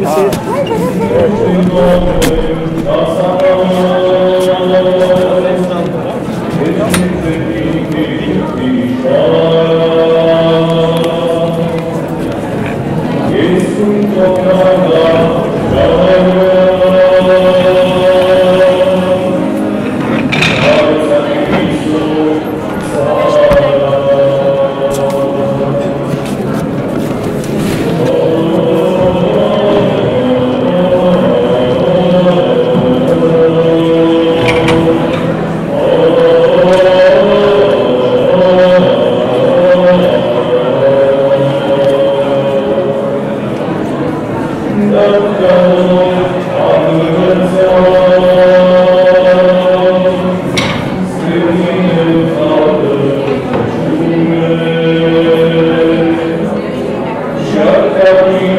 bir şey. Thank